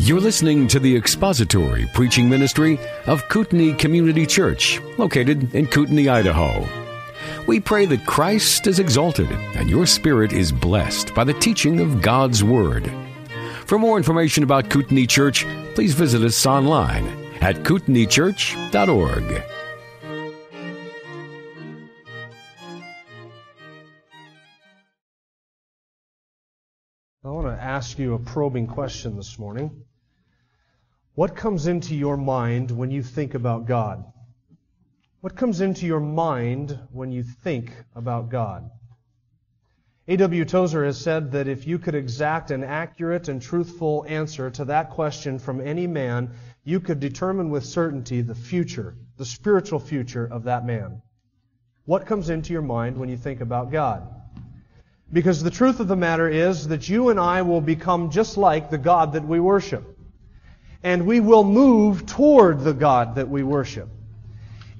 You're listening to the expository preaching ministry of Kootenai Community Church, located in Kootenai, Idaho. We pray that Christ is exalted and your spirit is blessed by the teaching of God's Word. For more information about Kootenai Church, please visit us online at kootenaichurch.org. ask you a probing question this morning. What comes into your mind when you think about God? What comes into your mind when you think about God? A.W. Tozer has said that if you could exact an accurate and truthful answer to that question from any man, you could determine with certainty the future, the spiritual future of that man. What comes into your mind when you think about God? Because the truth of the matter is that you and I will become just like the God that we worship. And we will move toward the God that we worship.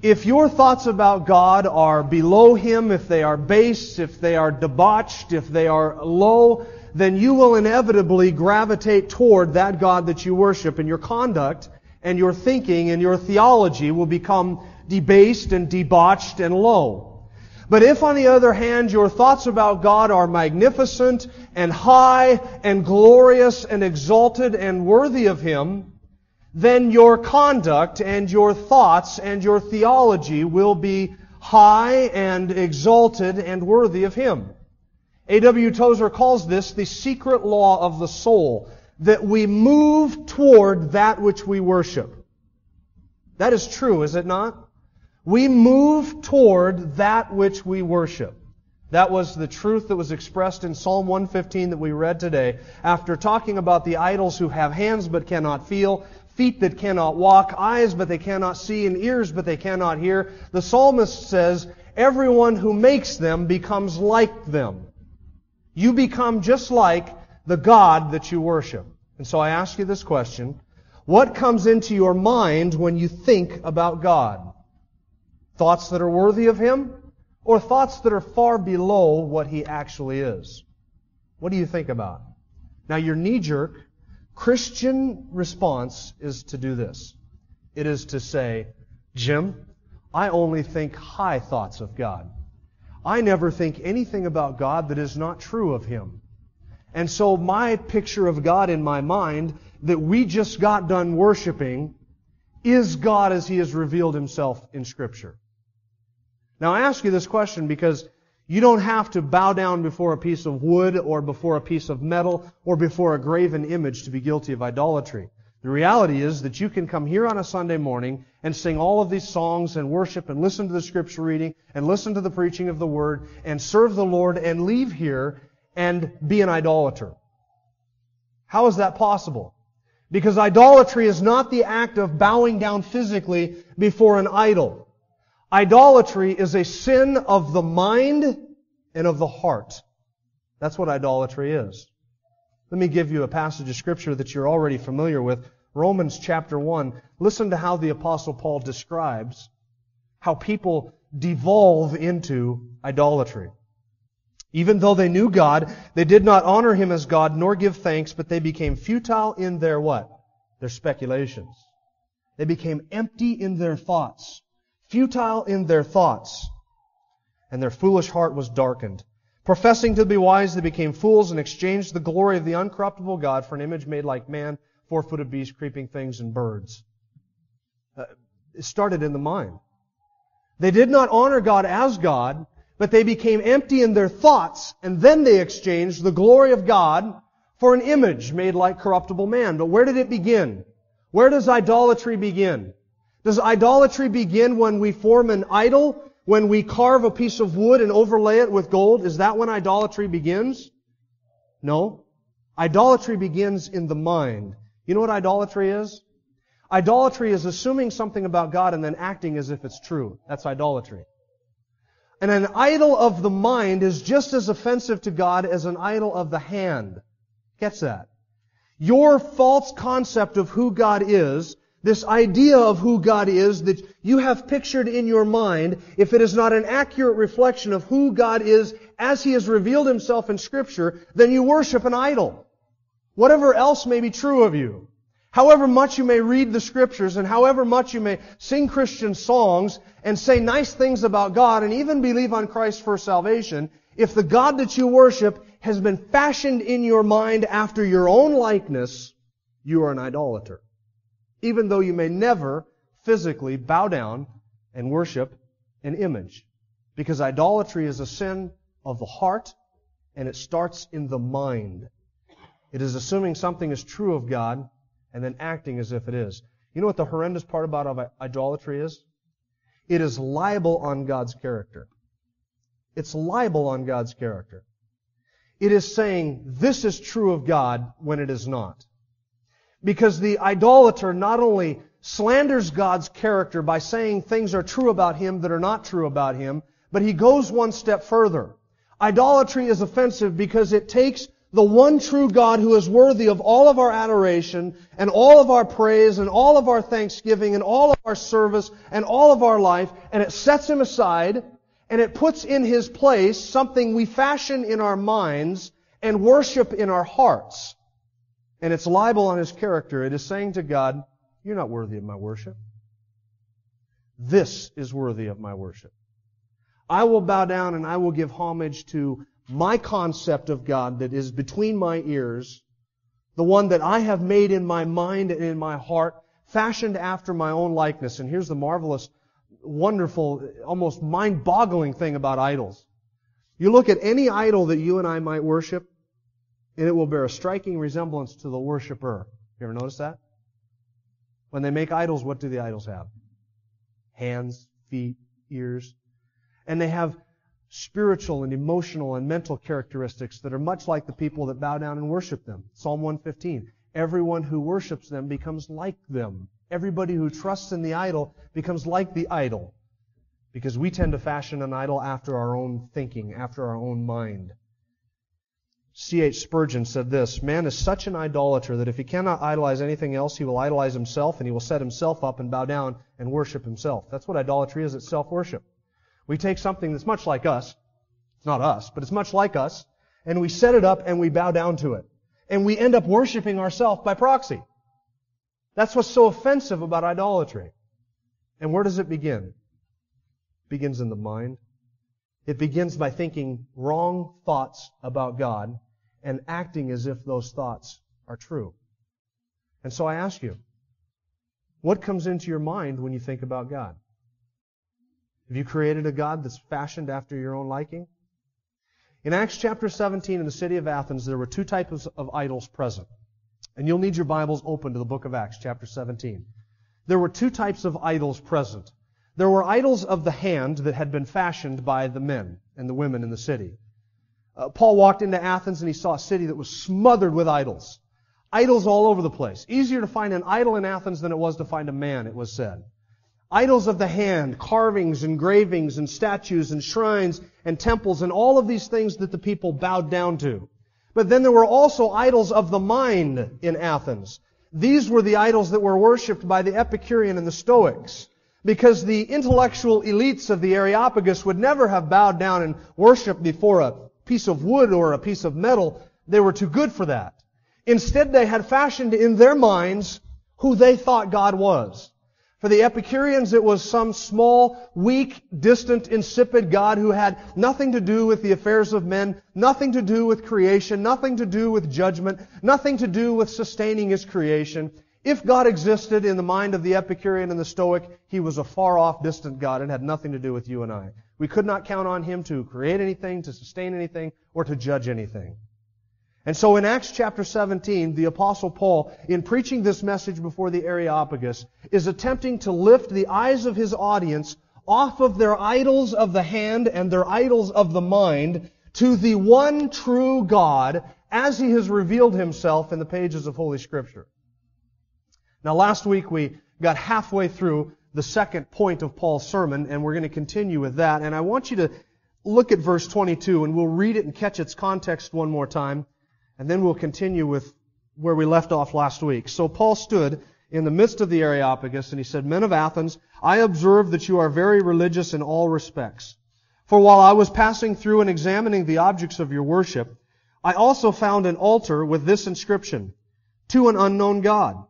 If your thoughts about God are below Him, if they are base, if they are debauched, if they are low, then you will inevitably gravitate toward that God that you worship, and your conduct and your thinking and your theology will become debased and debauched and low. But if, on the other hand, your thoughts about God are magnificent and high and glorious and exalted and worthy of Him, then your conduct and your thoughts and your theology will be high and exalted and worthy of Him. A.W. Tozer calls this the secret law of the soul, that we move toward that which we worship. That is true, is it not? We move toward that which we worship. That was the truth that was expressed in Psalm 115 that we read today. After talking about the idols who have hands but cannot feel, feet that cannot walk, eyes but they cannot see, and ears but they cannot hear, the psalmist says, everyone who makes them becomes like them. You become just like the God that you worship. And so I ask you this question. What comes into your mind when you think about God? Thoughts that are worthy of Him? Or thoughts that are far below what He actually is? What do you think about? Now, your knee jerk Christian response is to do this. It is to say, Jim, I only think high thoughts of God. I never think anything about God that is not true of Him. And so my picture of God in my mind that we just got done worshiping is God as He has revealed Himself in Scripture. Now I ask you this question because you don't have to bow down before a piece of wood or before a piece of metal or before a graven image to be guilty of idolatry. The reality is that you can come here on a Sunday morning and sing all of these songs and worship and listen to the scripture reading and listen to the preaching of the word and serve the Lord and leave here and be an idolater. How is that possible? Because idolatry is not the act of bowing down physically before an idol. Idolatry is a sin of the mind and of the heart. That's what idolatry is. Let me give you a passage of scripture that you're already familiar with. Romans chapter 1. Listen to how the apostle Paul describes how people devolve into idolatry. Even though they knew God, they did not honor Him as God nor give thanks, but they became futile in their what? Their speculations. They became empty in their thoughts futile in their thoughts, and their foolish heart was darkened. Professing to be wise, they became fools and exchanged the glory of the uncorruptible God for an image made like man, four-footed beasts, creeping things, and birds. Uh, it started in the mind. They did not honor God as God, but they became empty in their thoughts, and then they exchanged the glory of God for an image made like corruptible man. But where did it begin? Where does idolatry begin? Does idolatry begin when we form an idol? When we carve a piece of wood and overlay it with gold? Is that when idolatry begins? No. Idolatry begins in the mind. You know what idolatry is? Idolatry is assuming something about God and then acting as if it's true. That's idolatry. And an idol of the mind is just as offensive to God as an idol of the hand. Gets that? Your false concept of who God is this idea of who God is that you have pictured in your mind, if it is not an accurate reflection of who God is as He has revealed Himself in Scripture, then you worship an idol. Whatever else may be true of you. However much you may read the scriptures and however much you may sing Christian songs and say nice things about God and even believe on Christ for salvation, if the God that you worship has been fashioned in your mind after your own likeness, you are an idolater. Even though you may never physically bow down and worship an image. Because idolatry is a sin of the heart and it starts in the mind. It is assuming something is true of God and then acting as if it is. You know what the horrendous part about idolatry is? It is libel on God's character. It's libel on God's character. It is saying this is true of God when it is not. Because the idolater not only slanders God's character by saying things are true about Him that are not true about Him, but he goes one step further. Idolatry is offensive because it takes the one true God who is worthy of all of our adoration and all of our praise and all of our thanksgiving and all of our service and all of our life and it sets him aside and it puts in his place something we fashion in our minds and worship in our hearts. And it's libel on his character. It is saying to God, you're not worthy of my worship. This is worthy of my worship. I will bow down and I will give homage to my concept of God that is between my ears, the one that I have made in my mind and in my heart, fashioned after my own likeness. And here's the marvelous, wonderful, almost mind-boggling thing about idols. You look at any idol that you and I might worship, and it will bear a striking resemblance to the worshiper. You ever notice that? When they make idols, what do the idols have? Hands, feet, ears. And they have spiritual and emotional and mental characteristics that are much like the people that bow down and worship them. Psalm 115. Everyone who worships them becomes like them. Everybody who trusts in the idol becomes like the idol. Because we tend to fashion an idol after our own thinking, after our own mind. C.H. Spurgeon said this Man is such an idolater that if he cannot idolize anything else, he will idolize himself and he will set himself up and bow down and worship himself. That's what idolatry is it's self worship. We take something that's much like us, not us, but it's much like us, and we set it up and we bow down to it. And we end up worshiping ourselves by proxy. That's what's so offensive about idolatry. And where does it begin? It begins in the mind. It begins by thinking wrong thoughts about God and acting as if those thoughts are true. And so I ask you, what comes into your mind when you think about God? Have you created a God that's fashioned after your own liking? In Acts chapter 17 in the city of Athens, there were two types of idols present. And you'll need your Bibles open to the book of Acts chapter 17. There were two types of idols present. There were idols of the hand that had been fashioned by the men and the women in the city. Uh, Paul walked into Athens and he saw a city that was smothered with idols. Idols all over the place. Easier to find an idol in Athens than it was to find a man, it was said. Idols of the hand, carvings, engravings, and statues, and shrines, and temples, and all of these things that the people bowed down to. But then there were also idols of the mind in Athens. These were the idols that were worshipped by the Epicurean and the Stoics because the intellectual elites of the Areopagus would never have bowed down and worshiped before a piece of wood or a piece of metal. They were too good for that. Instead, they had fashioned in their minds who they thought God was. For the Epicureans, it was some small, weak, distant, insipid God who had nothing to do with the affairs of men, nothing to do with creation, nothing to do with judgment, nothing to do with sustaining his creation. If God existed in the mind of the Epicurean and the Stoic, he was a far off, distant God and had nothing to do with you and I. We could not count on him to create anything, to sustain anything, or to judge anything. And so in Acts chapter 17, the apostle Paul, in preaching this message before the Areopagus, is attempting to lift the eyes of his audience off of their idols of the hand and their idols of the mind to the one true God as he has revealed himself in the pages of Holy Scripture. Now, last week we got halfway through the second point of Paul's sermon, and we're going to continue with that. And I want you to look at verse 22, and we'll read it and catch its context one more time, and then we'll continue with where we left off last week. So Paul stood in the midst of the Areopagus, and he said, Men of Athens, I observe that you are very religious in all respects. For while I was passing through and examining the objects of your worship, I also found an altar with this inscription, to an unknown God.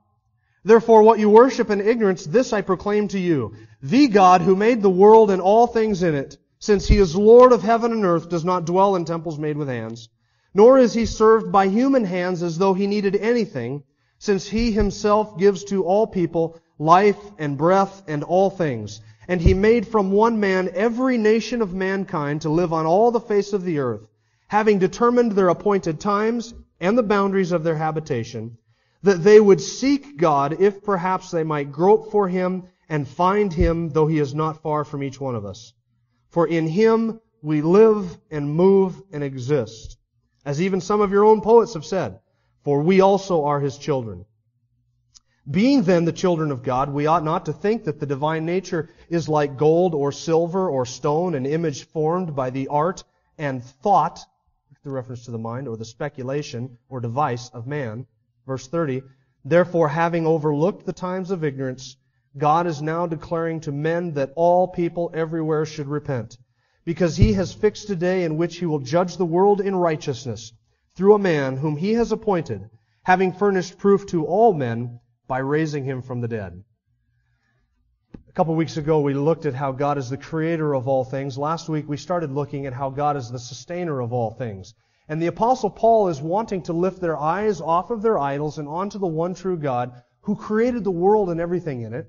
Therefore, what you worship in ignorance, this I proclaim to you. The God who made the world and all things in it, since he is Lord of heaven and earth, does not dwell in temples made with hands, nor is he served by human hands as though he needed anything, since he himself gives to all people life and breath and all things. And he made from one man every nation of mankind to live on all the face of the earth, having determined their appointed times and the boundaries of their habitation, that they would seek God if perhaps they might grope for him and find him, though he is not far from each one of us. For in him we live and move and exist. As even some of your own poets have said, for we also are his children. Being then the children of God, we ought not to think that the divine nature is like gold or silver or stone, an image formed by the art and thought, the reference to the mind, or the speculation or device of man. Verse 30, Therefore, having overlooked the times of ignorance, God is now declaring to men that all people everywhere should repent, because he has fixed a day in which he will judge the world in righteousness through a man whom he has appointed, having furnished proof to all men by raising him from the dead. A couple of weeks ago, we looked at how God is the creator of all things. Last week, we started looking at how God is the sustainer of all things. And the apostle Paul is wanting to lift their eyes off of their idols and onto the one true God who created the world and everything in it.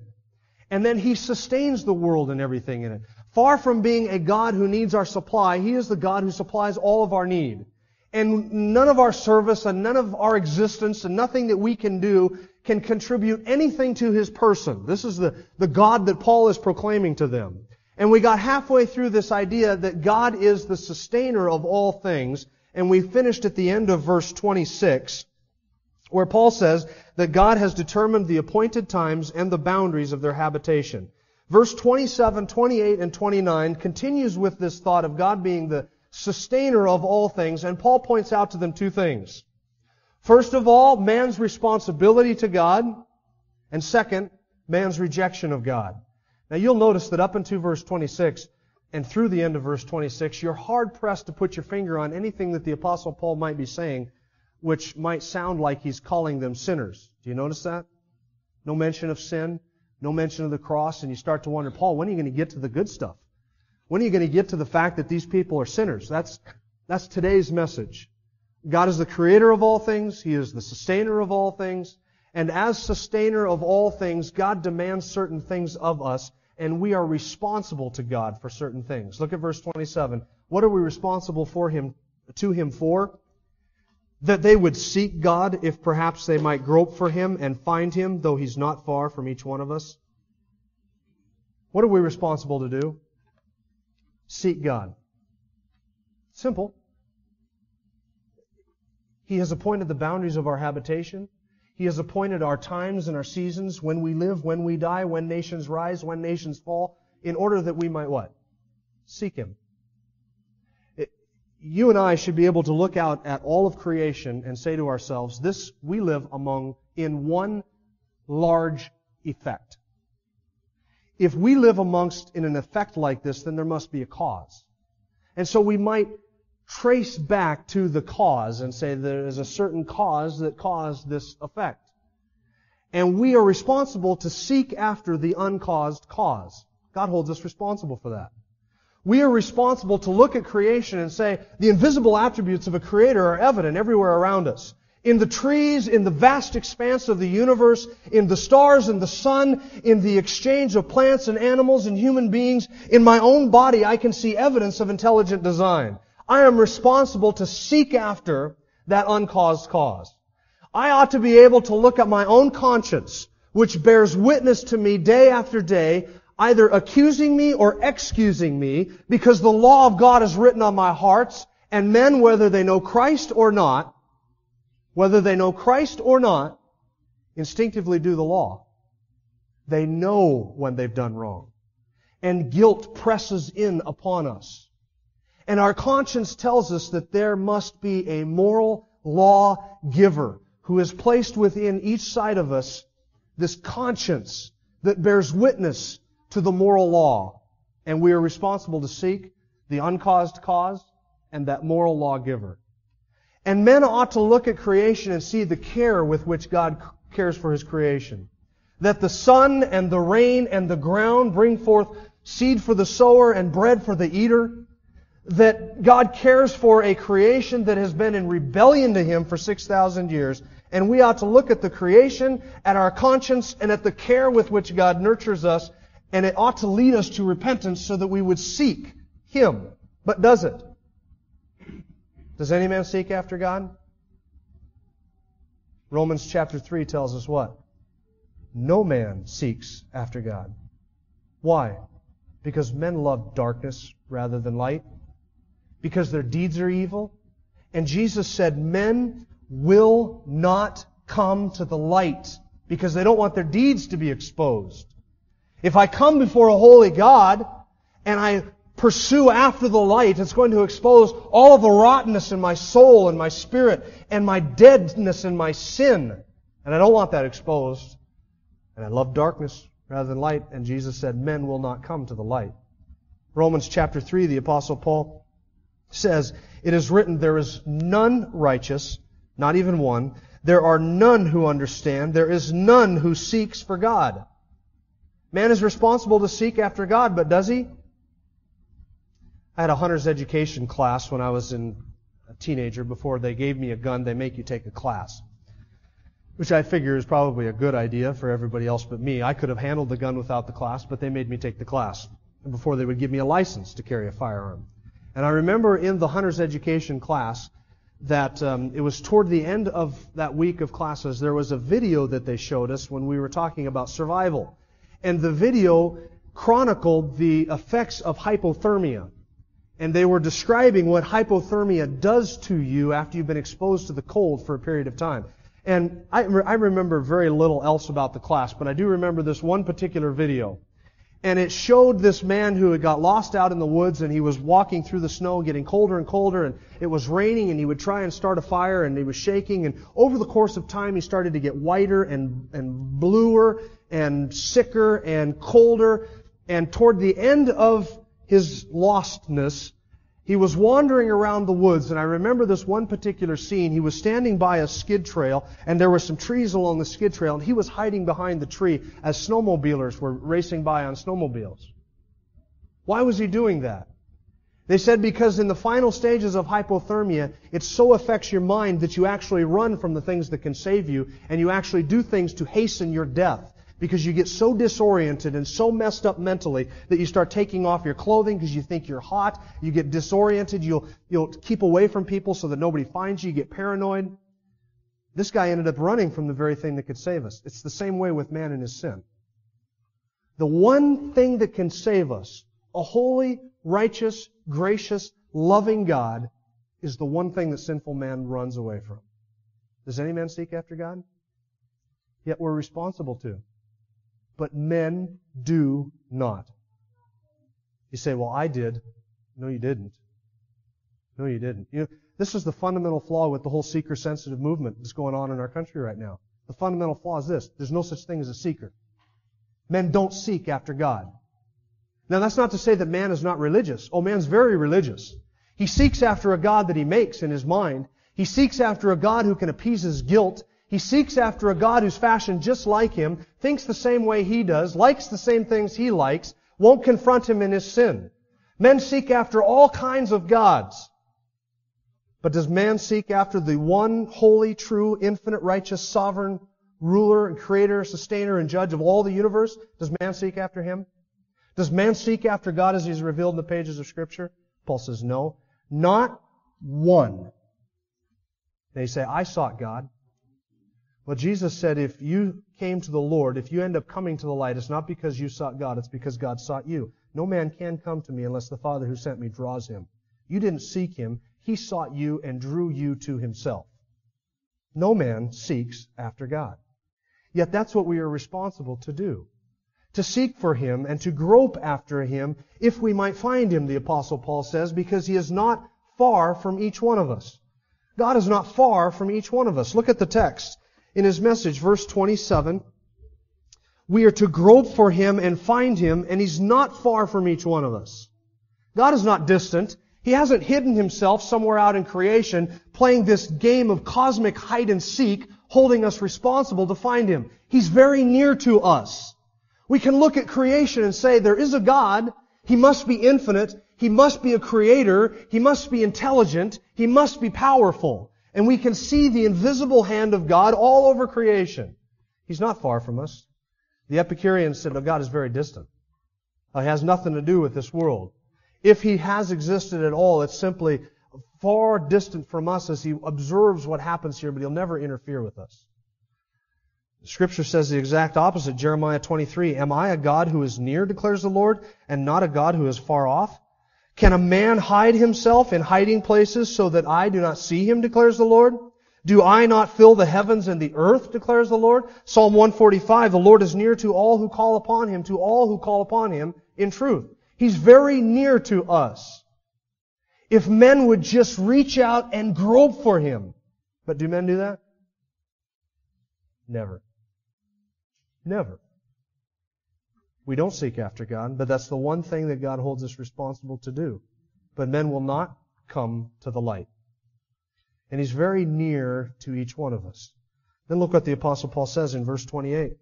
And then he sustains the world and everything in it. Far from being a God who needs our supply, he is the God who supplies all of our need. And none of our service and none of our existence and nothing that we can do can contribute anything to his person. This is the, the God that Paul is proclaiming to them. And we got halfway through this idea that God is the sustainer of all things, and we finished at the end of verse 26, where Paul says that God has determined the appointed times and the boundaries of their habitation. Verse 27, 28, and 29 continues with this thought of God being the sustainer of all things, and Paul points out to them two things. First of all, man's responsibility to God, and second, man's rejection of God. Now you'll notice that up into verse 26 and through the end of verse 26, you're hard pressed to put your finger on anything that the apostle Paul might be saying which might sound like he's calling them sinners. Do you notice that? No mention of sin, no mention of the cross, and you start to wonder, Paul, when are you going to get to the good stuff? When are you going to get to the fact that these people are sinners? That's, that's today's message. God is the creator of all things. He is the sustainer of all things. And as sustainer of all things, God demands certain things of us, and we are responsible to God for certain things. Look at verse 27. What are we responsible for him, to him for? That they would seek God if perhaps they might grope for him and find him, though he's not far from each one of us. What are we responsible to do? Seek God. Simple. He has appointed the boundaries of our habitation. He has appointed our times and our seasons, when we live, when we die, when nations rise, when nations fall, in order that we might what? Seek Him. It, you and I should be able to look out at all of creation and say to ourselves, this, we live among, in one large effect. If we live amongst in an effect like this, then there must be a cause. And so we might trace back to the cause and say there is a certain cause that caused this effect. And we are responsible to seek after the uncaused cause. God holds us responsible for that. We are responsible to look at creation and say the invisible attributes of a creator are evident everywhere around us. In the trees, in the vast expanse of the universe, in the stars and the sun, in the exchange of plants and animals and human beings, in my own body I can see evidence of intelligent design. I am responsible to seek after that uncaused cause. I ought to be able to look at my own conscience, which bears witness to me day after day, either accusing me or excusing me, because the law of God is written on my hearts, and men, whether they know Christ or not, whether they know Christ or not, instinctively do the law. They know when they've done wrong. And guilt presses in upon us. And our conscience tells us that there must be a moral law giver who has placed within each side of us this conscience that bears witness to the moral law. And we are responsible to seek the uncaused cause and that moral lawgiver. And men ought to look at creation and see the care with which God cares for His creation. That the sun and the rain and the ground bring forth seed for the sower and bread for the eater. That God cares for a creation that has been in rebellion to Him for 6,000 years. And we ought to look at the creation, at our conscience, and at the care with which God nurtures us. And it ought to lead us to repentance so that we would seek Him. But does it? Does any man seek after God? Romans chapter 3 tells us what? No man seeks after God. Why? Because men love darkness rather than light. Because their deeds are evil. And Jesus said, men will not come to the light because they don't want their deeds to be exposed. If I come before a holy God and I pursue after the light, it's going to expose all of the rottenness in my soul and my spirit and my deadness and my sin. And I don't want that exposed. And I love darkness rather than light. And Jesus said, men will not come to the light. Romans chapter 3, the apostle Paul says, it is written, there is none righteous, not even one. There are none who understand. There is none who seeks for God. Man is responsible to seek after God, but does he? I had a hunter's education class when I was in a teenager. Before they gave me a gun, they make you take a class. Which I figure is probably a good idea for everybody else but me. I could have handled the gun without the class, but they made me take the class. Before they would give me a license to carry a firearm. And I remember in the hunter's education class that um, it was toward the end of that week of classes, there was a video that they showed us when we were talking about survival. And the video chronicled the effects of hypothermia and they were describing what hypothermia does to you after you've been exposed to the cold for a period of time. And I, I remember very little else about the class, but I do remember this one particular video. And it showed this man who had got lost out in the woods and he was walking through the snow, getting colder and colder, and it was raining, and he would try and start a fire, and he was shaking, and over the course of time he started to get whiter and, and bluer and sicker and colder, and toward the end of his lostness, he was wandering around the woods, and I remember this one particular scene. He was standing by a skid trail, and there were some trees along the skid trail, and he was hiding behind the tree as snowmobilers were racing by on snowmobiles. Why was he doing that? They said because in the final stages of hypothermia, it so affects your mind that you actually run from the things that can save you, and you actually do things to hasten your death because you get so disoriented and so messed up mentally that you start taking off your clothing because you think you're hot. You get disoriented. You'll, you'll keep away from people so that nobody finds you. You get paranoid. This guy ended up running from the very thing that could save us. It's the same way with man and his sin. The one thing that can save us, a holy, righteous, gracious, loving God, is the one thing that sinful man runs away from. Does any man seek after God? Yet we're responsible to but men do not. You say, well, I did. No, you didn't. No, you didn't. You know, this is the fundamental flaw with the whole seeker sensitive movement that's going on in our country right now. The fundamental flaw is this. There's no such thing as a seeker. Men don't seek after God. Now that's not to say that man is not religious. Oh, man's very religious. He seeks after a God that he makes in his mind. He seeks after a God who can appease his guilt he seeks after a God who's fashioned just like him, thinks the same way he does, likes the same things he likes, won't confront him in his sin. Men seek after all kinds of gods. But does man seek after the one holy, true, infinite, righteous, sovereign ruler and creator, sustainer, and judge of all the universe? Does man seek after him? Does man seek after God as he's revealed in the pages of Scripture? Paul says no. Not one. They say, I sought God. Well, Jesus said if you came to the Lord, if you end up coming to the light, it's not because you sought God, it's because God sought you. No man can come to me unless the Father who sent me draws him. You didn't seek him. He sought you and drew you to himself. No man seeks after God. Yet that's what we are responsible to do. To seek for him and to grope after him if we might find him, the apostle Paul says, because he is not far from each one of us. God is not far from each one of us. Look at the text in his message, verse 27. We are to grope for him and find him, and he's not far from each one of us. God is not distant. He hasn't hidden himself somewhere out in creation playing this game of cosmic hide and seek, holding us responsible to find him. He's very near to us. We can look at creation and say there is a God. He must be infinite. He must be a creator. He must be intelligent. He must be powerful. And we can see the invisible hand of God all over creation. He's not far from us. The Epicureans said, no, God is very distant. He has nothing to do with this world. If he has existed at all, it's simply far distant from us as he observes what happens here, but he'll never interfere with us. Scripture says the exact opposite. Jeremiah 23, Am I a God who is near, declares the Lord, and not a God who is far off? Can a man hide himself in hiding places so that I do not see him, declares the Lord? Do I not fill the heavens and the earth, declares the Lord? Psalm 145, the Lord is near to all who call upon him, to all who call upon him in truth. He's very near to us. If men would just reach out and grope for him. But do men do that? Never. Never. We don't seek after God, but that's the one thing that God holds us responsible to do. But men will not come to the light. And He's very near to each one of us. Then look what the Apostle Paul says in verse 28.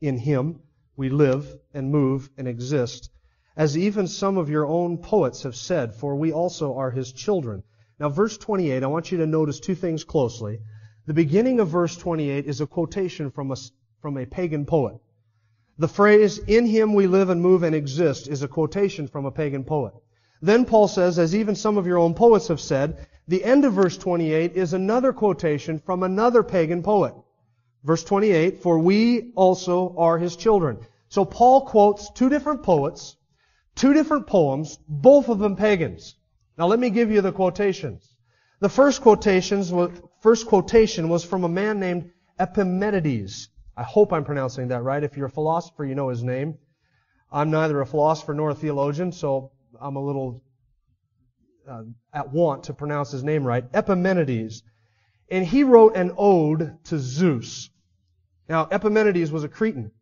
In Him we live and move and exist, as even some of your own poets have said, for we also are His children. Now, verse 28, I want you to notice two things closely. The beginning of verse 28 is a quotation from a, from a pagan poet. The phrase, in him we live and move and exist, is a quotation from a pagan poet. Then Paul says, as even some of your own poets have said, the end of verse 28 is another quotation from another pagan poet. Verse 28, for we also are his children. So Paul quotes two different poets, two different poems, both of them pagans. Now let me give you the quotations. The first quotations first quotation was from a man named Epimenides. I hope I'm pronouncing that right. If you're a philosopher, you know his name. I'm neither a philosopher nor a theologian, so I'm a little uh, at want to pronounce his name right. Epimenides. And he wrote an ode to Zeus. Now, Epimenides was a Cretan.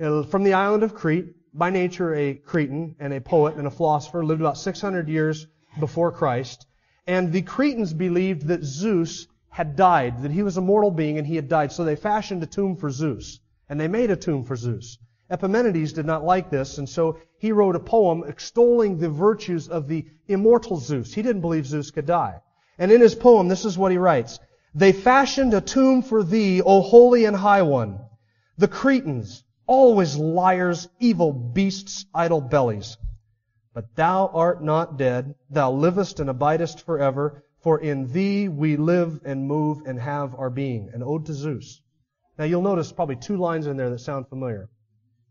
Uh, from the island of Crete, by nature a Cretan and a poet and a philosopher, lived about 600 years before Christ. And the Cretans believed that Zeus had died, that he was a mortal being and he had died. So they fashioned a tomb for Zeus. And they made a tomb for Zeus. Epimenides did not like this, and so he wrote a poem extolling the virtues of the immortal Zeus. He didn't believe Zeus could die. And in his poem, this is what he writes. They fashioned a tomb for thee, O holy and high one. The Cretans, always liars, evil beasts, idle bellies. But thou art not dead, thou livest and abidest forever, for in thee we live and move and have our being. An ode to Zeus. Now you'll notice probably two lines in there that sound familiar.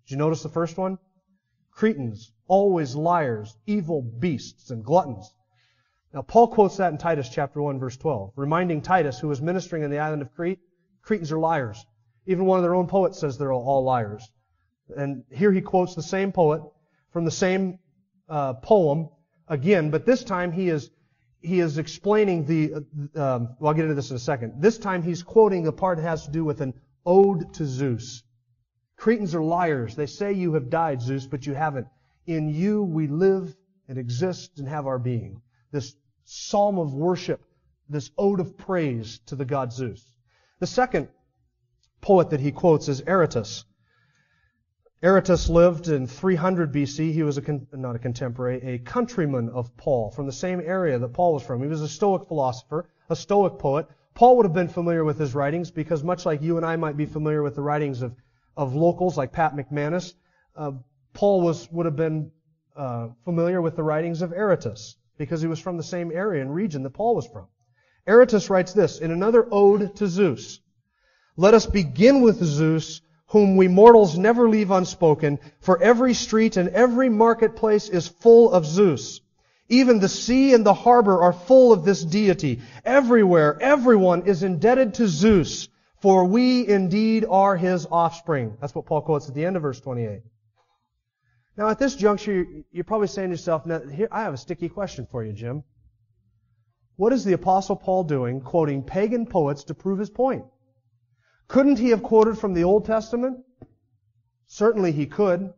Did you notice the first one? Cretans, always liars, evil beasts, and gluttons. Now Paul quotes that in Titus chapter 1 verse 12, reminding Titus, who was ministering in the island of Crete, Cretans are liars. Even one of their own poets says they're all liars. And here he quotes the same poet from the same uh, poem again, but this time he is he is explaining the, um, well, I'll get into this in a second. This time he's quoting the part that has to do with an ode to Zeus. Cretans are liars. They say you have died, Zeus, but you haven't. In you we live and exist and have our being. This psalm of worship, this ode of praise to the god Zeus. The second poet that he quotes is Aratus. Aratus lived in 300 BC. He was a con- not a contemporary, a countryman of Paul from the same area that Paul was from. He was a Stoic philosopher, a Stoic poet. Paul would have been familiar with his writings because much like you and I might be familiar with the writings of, of locals like Pat McManus, uh, Paul was, would have been uh, familiar with the writings of Aratus because he was from the same area and region that Paul was from. Aratus writes this in another ode to Zeus. Let us begin with Zeus whom we mortals never leave unspoken, for every street and every marketplace is full of Zeus. Even the sea and the harbor are full of this deity. Everywhere, everyone is indebted to Zeus, for we indeed are his offspring. That's what Paul quotes at the end of verse 28. Now, at this juncture, you're probably saying to yourself, now, here, I have a sticky question for you, Jim. What is the Apostle Paul doing quoting pagan poets to prove his point? Couldn't he have quoted from the Old Testament? Certainly he could.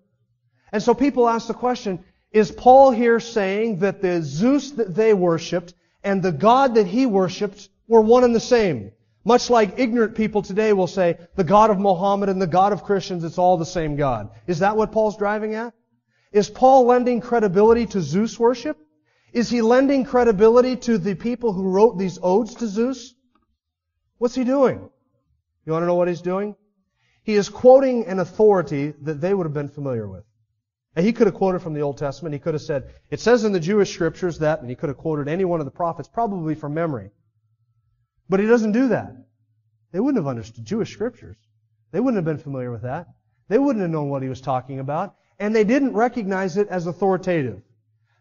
And so people ask the question, Is Paul here saying that the Zeus that they worshipped and the God that he worshipped were one and the same? Much like ignorant people today will say, the God of Muhammad and the God of Christians, it's all the same God. Is that what Paul's driving at? Is Paul lending credibility to Zeus worship? Is he lending credibility to the people who wrote these odes to Zeus? What's he doing? You want to know what he's doing? He is quoting an authority that they would have been familiar with. And he could have quoted from the Old Testament. He could have said, it says in the Jewish scriptures that, and he could have quoted any one of the prophets, probably from memory. But he doesn't do that. They wouldn't have understood Jewish scriptures. They wouldn't have been familiar with that. They wouldn't have known what he was talking about. And they didn't recognize it as authoritative.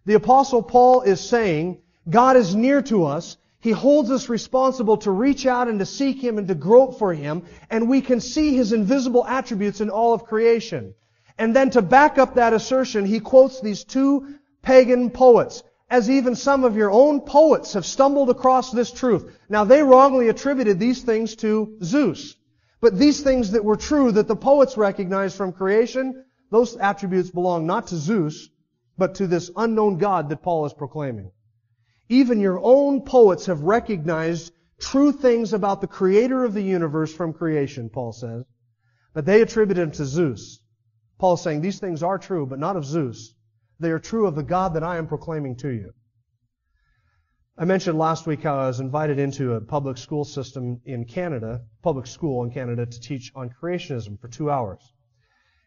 The apostle Paul is saying, God is near to us. He holds us responsible to reach out and to seek Him and to grope for Him. And we can see His invisible attributes in all of creation. And then to back up that assertion, he quotes these two pagan poets as even some of your own poets have stumbled across this truth. Now they wrongly attributed these things to Zeus. But these things that were true that the poets recognized from creation, those attributes belong not to Zeus, but to this unknown God that Paul is proclaiming. Even your own poets have recognized true things about the creator of the universe from creation, Paul says. But they attribute him to Zeus. Paul is saying these things are true, but not of Zeus. They are true of the God that I am proclaiming to you. I mentioned last week how I was invited into a public school system in Canada, public school in Canada, to teach on creationism for two hours.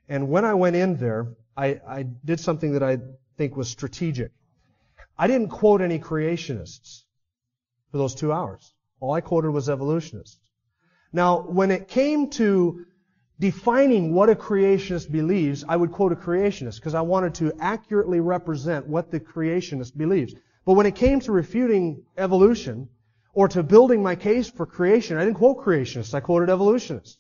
And when I went in there, I, I did something that I think was strategic. I didn't quote any creationists for those two hours. All I quoted was evolutionists. Now, when it came to defining what a creationist believes, I would quote a creationist because I wanted to accurately represent what the creationist believes. But when it came to refuting evolution or to building my case for creation, I didn't quote creationists. I quoted evolutionists.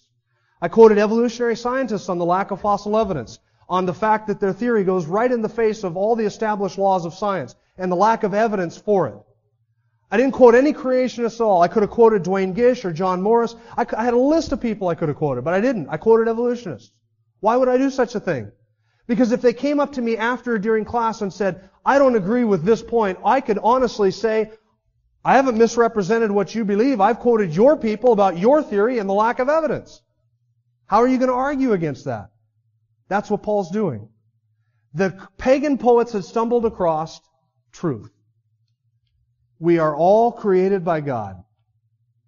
I quoted evolutionary scientists on the lack of fossil evidence, on the fact that their theory goes right in the face of all the established laws of science and the lack of evidence for it. I didn't quote any creationists at all. I could have quoted Duane Gish or John Morris. I, I had a list of people I could have quoted, but I didn't. I quoted evolutionists. Why would I do such a thing? Because if they came up to me after or during class and said, I don't agree with this point, I could honestly say, I haven't misrepresented what you believe. I've quoted your people about your theory and the lack of evidence. How are you going to argue against that? That's what Paul's doing. The pagan poets had stumbled across truth. We are all created by God.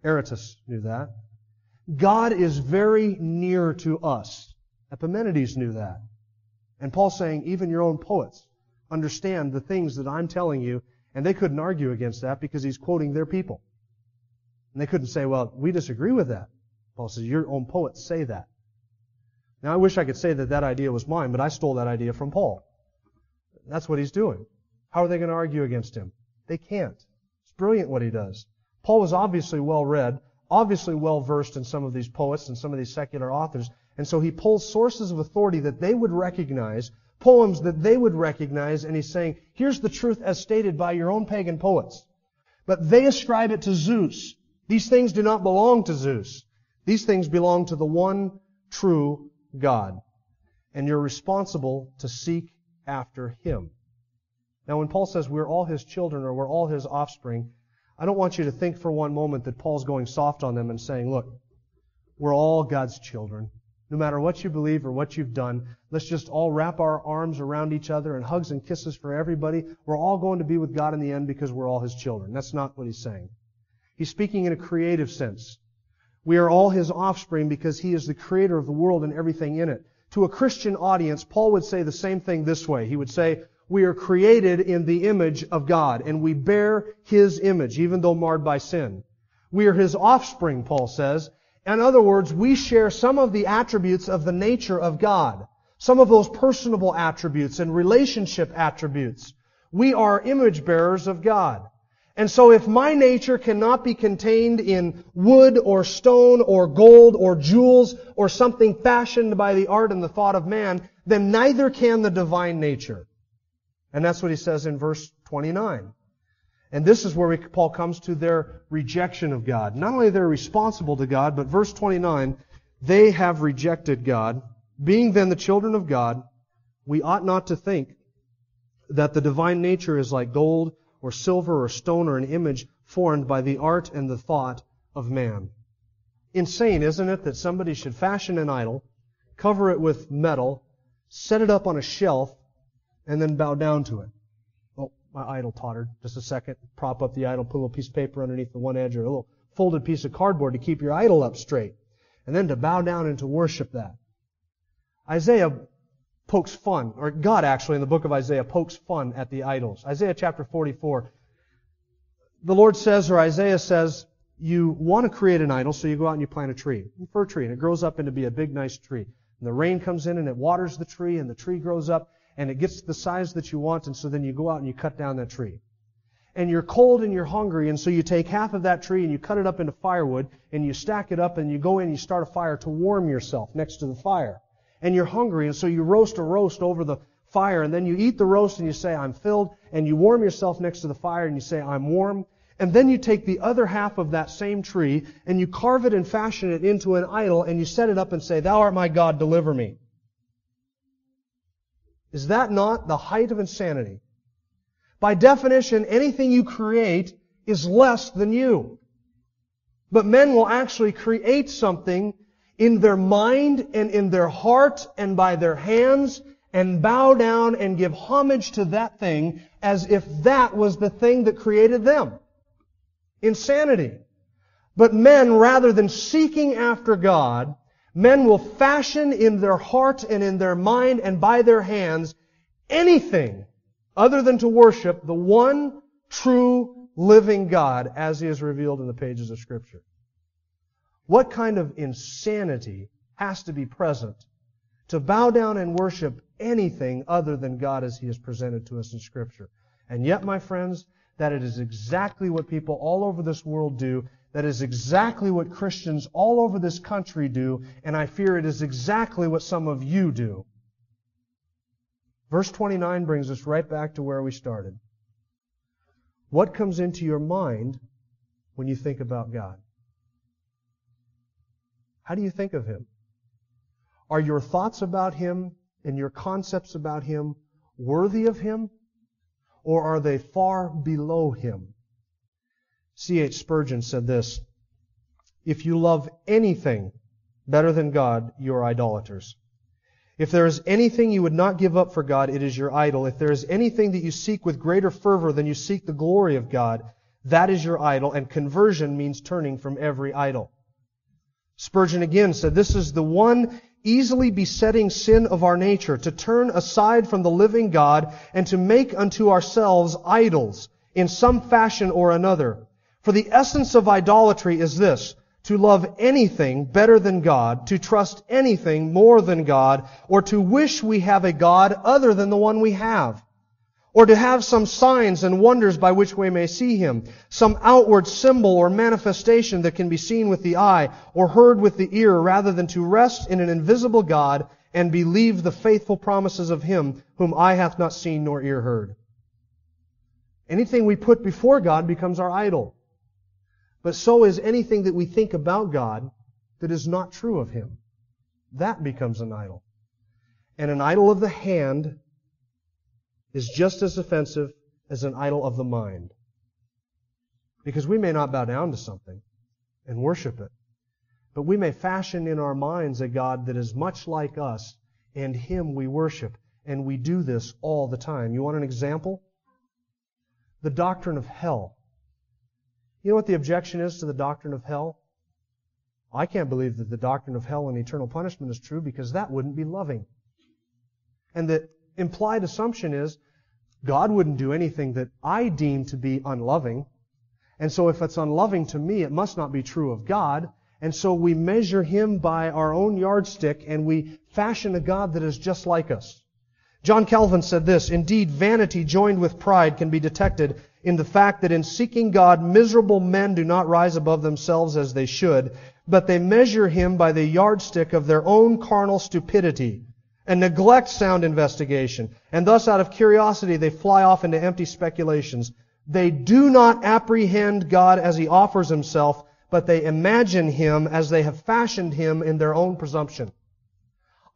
Aratus knew that. God is very near to us. Epimenides knew that. And Paul's saying, even your own poets understand the things that I'm telling you, and they couldn't argue against that because he's quoting their people. And they couldn't say, well, we disagree with that. Paul says, your own poets say that. Now, I wish I could say that that idea was mine, but I stole that idea from Paul. That's what he's doing. How are they going to argue against him? They can't It's brilliant what he does. Paul was obviously well read, obviously well versed in some of these poets and some of these secular authors, and so he pulls sources of authority that they would recognize, poems that they would recognize, and he's saying, here's the truth as stated by your own pagan poets. But they ascribe it to Zeus. These things do not belong to Zeus. These things belong to the one true God. And you're responsible to seek after Him. Now, when Paul says we're all his children or we're all his offspring, I don't want you to think for one moment that Paul's going soft on them and saying, look, we're all God's children. No matter what you believe or what you've done, let's just all wrap our arms around each other and hugs and kisses for everybody. We're all going to be with God in the end because we're all his children. That's not what he's saying. He's speaking in a creative sense. We are all his offspring because he is the creator of the world and everything in it. To a Christian audience, Paul would say the same thing this way. He would say, we are created in the image of God, and we bear His image, even though marred by sin. We are His offspring, Paul says. In other words, we share some of the attributes of the nature of God. Some of those personable attributes and relationship attributes. We are image bearers of God. And so if my nature cannot be contained in wood or stone or gold or jewels or something fashioned by the art and the thought of man, then neither can the divine nature. And that's what he says in verse 29. And this is where we, Paul comes to their rejection of God. Not only they're responsible to God, but verse 29, they have rejected God. Being then the children of God, we ought not to think that the divine nature is like gold or silver or stone or an image formed by the art and the thought of man. Insane, isn't it, that somebody should fashion an idol, cover it with metal, set it up on a shelf, and then bow down to it? Oh, my idol tottered. Just a second. Prop up the idol, put a little piece of paper underneath the one edge or a little folded piece of cardboard to keep your idol up straight. And then to bow down and to worship that. Isaiah pokes fun, or God actually in the book of Isaiah pokes fun at the idols. Isaiah chapter 44. The Lord says, or Isaiah says, you want to create an idol, so you go out and you plant a tree, a fir tree, and it grows up into be a big, nice tree. And the rain comes in and it waters the tree, and the tree grows up, and it gets the size that you want, and so then you go out and you cut down that tree. And you're cold and you're hungry, and so you take half of that tree and you cut it up into firewood, and you stack it up, and you go in and you start a fire to warm yourself next to the fire and you're hungry, and so you roast a roast over the fire, and then you eat the roast and you say, I'm filled, and you warm yourself next to the fire and you say, I'm warm. And then you take the other half of that same tree and you carve it and fashion it into an idol and you set it up and say, Thou art my God, deliver me. Is that not the height of insanity? By definition, anything you create is less than you. But men will actually create something in their mind and in their heart and by their hands and bow down and give homage to that thing as if that was the thing that created them. Insanity. But men, rather than seeking after God, men will fashion in their heart and in their mind and by their hands anything other than to worship the one true living God as he is revealed in the pages of Scripture. What kind of insanity has to be present to bow down and worship anything other than God as He is presented to us in Scripture? And yet, my friends, that it is exactly what people all over this world do. That is exactly what Christians all over this country do, and I fear it is exactly what some of you do. Verse 29 brings us right back to where we started. What comes into your mind when you think about God? How do you think of Him? Are your thoughts about Him and your concepts about Him worthy of Him? Or are they far below Him? C.H. Spurgeon said this If you love anything better than God, you are idolaters. If there is anything you would not give up for God, it is your idol. If there is anything that you seek with greater fervor than you seek the glory of God, that is your idol, and conversion means turning from every idol. Spurgeon again said, This is the one easily besetting sin of our nature, to turn aside from the living God and to make unto ourselves idols in some fashion or another. For the essence of idolatry is this, to love anything better than God, to trust anything more than God, or to wish we have a God other than the one we have or to have some signs and wonders by which we may see him, some outward symbol or manifestation that can be seen with the eye or heard with the ear, rather than to rest in an invisible God and believe the faithful promises of him whom eye hath not seen nor ear heard. Anything we put before God becomes our idol. But so is anything that we think about God that is not true of him. That becomes an idol. And an idol of the hand is just as offensive as an idol of the mind. Because we may not bow down to something and worship it, but we may fashion in our minds a God that is much like us, and Him we worship. And we do this all the time. You want an example? The doctrine of hell. You know what the objection is to the doctrine of hell? I can't believe that the doctrine of hell and eternal punishment is true because that wouldn't be loving. And the implied assumption is God wouldn't do anything that I deem to be unloving. And so if it's unloving to me, it must not be true of God. And so we measure Him by our own yardstick and we fashion a God that is just like us. John Calvin said this, Indeed, vanity joined with pride can be detected in the fact that in seeking God, miserable men do not rise above themselves as they should, but they measure Him by the yardstick of their own carnal stupidity and neglect sound investigation. And thus, out of curiosity, they fly off into empty speculations. They do not apprehend God as He offers Himself, but they imagine Him as they have fashioned Him in their own presumption.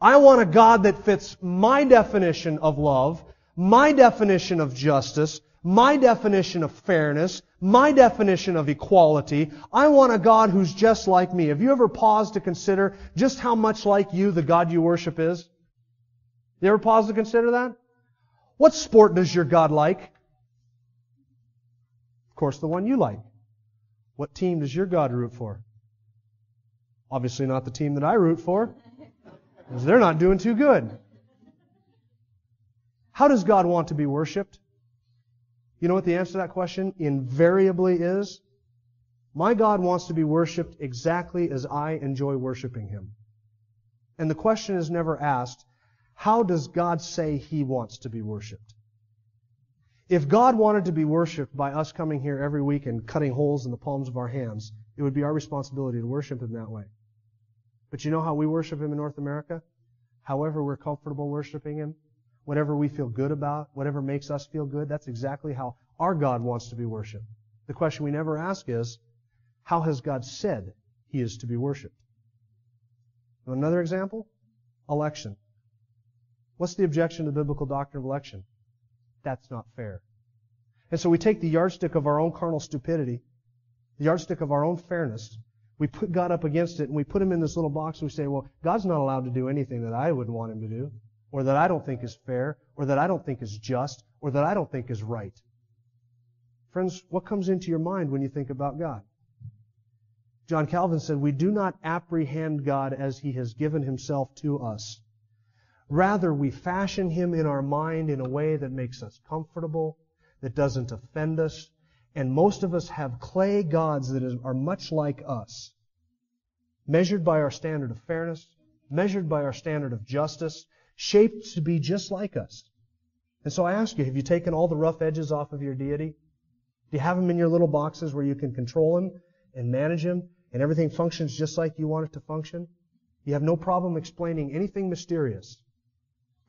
I want a God that fits my definition of love, my definition of justice, my definition of fairness, my definition of equality. I want a God who's just like me. Have you ever paused to consider just how much like you the God you worship is? You ever pause to consider that? What sport does your God like? Of course, the one you like. What team does your God root for? Obviously not the team that I root for, because they're not doing too good. How does God want to be worshiped? You know what the answer to that question invariably is? My God wants to be worshiped exactly as I enjoy worshiping Him. And the question is never asked, how does God say He wants to be worshiped? If God wanted to be worshiped by us coming here every week and cutting holes in the palms of our hands, it would be our responsibility to worship Him that way. But you know how we worship Him in North America? However we're comfortable worshiping Him, whatever we feel good about, whatever makes us feel good, that's exactly how our God wants to be worshiped. The question we never ask is, how has God said He is to be worshiped? Another example? Election. What's the objection to the biblical doctrine of election? That's not fair. And so we take the yardstick of our own carnal stupidity, the yardstick of our own fairness, we put God up against it and we put him in this little box and we say, well, God's not allowed to do anything that I wouldn't want him to do, or that I don't think is fair, or that I don't think is just, or that I don't think is right. Friends, what comes into your mind when you think about God? John Calvin said, We do not apprehend God as he has given himself to us. Rather, we fashion him in our mind in a way that makes us comfortable, that doesn't offend us, and most of us have clay gods that are much like us, measured by our standard of fairness, measured by our standard of justice, shaped to be just like us. And so I ask you, have you taken all the rough edges off of your deity? Do you have him in your little boxes where you can control him and manage him and everything functions just like you want it to function? You have no problem explaining anything mysterious.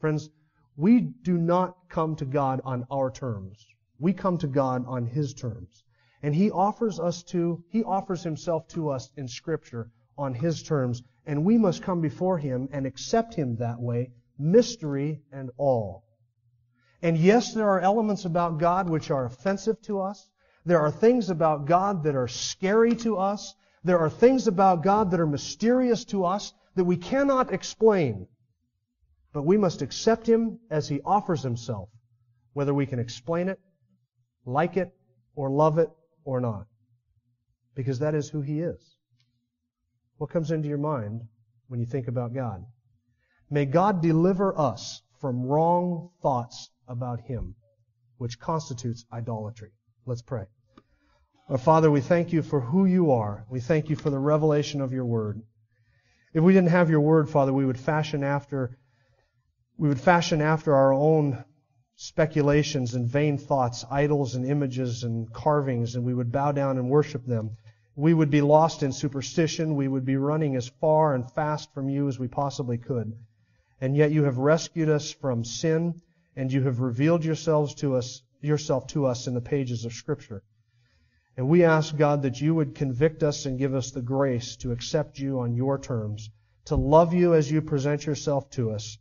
Friends, we do not come to God on our terms. We come to God on His terms. And He offers us to, He offers Himself to us in Scripture on His terms, and we must come before Him and accept Him that way, mystery and all. And yes, there are elements about God which are offensive to us. There are things about God that are scary to us. There are things about God that are mysterious to us that we cannot explain. But we must accept Him as He offers Himself, whether we can explain it like it or love it or not. Because that is who He is. What comes into your mind when you think about God? May God deliver us from wrong thoughts about Him, which constitutes idolatry. Let's pray. Our Father, we thank you for who you are. We thank you for the revelation of your word. If we didn't have your word, Father, we would fashion after we would fashion after our own speculations and vain thoughts, idols and images and carvings, and we would bow down and worship them. We would be lost in superstition. We would be running as far and fast from you as we possibly could. And yet you have rescued us from sin, and you have revealed yourselves to us, yourself to us in the pages of Scripture. And we ask, God, that you would convict us and give us the grace to accept you on your terms, to love you as you present yourself to us,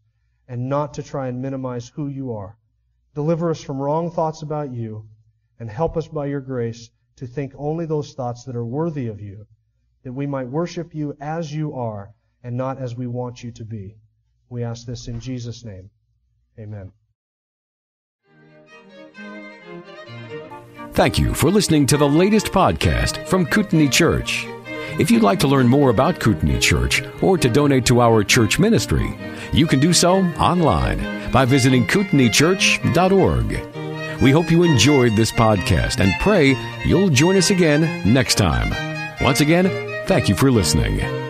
and not to try and minimize who you are. Deliver us from wrong thoughts about you and help us by your grace to think only those thoughts that are worthy of you, that we might worship you as you are and not as we want you to be. We ask this in Jesus' name. Amen. Thank you for listening to the latest podcast from Kootenai Church. If you'd like to learn more about Kootenai Church or to donate to our church ministry, you can do so online by visiting kootenaichurch.org. We hope you enjoyed this podcast and pray you'll join us again next time. Once again, thank you for listening.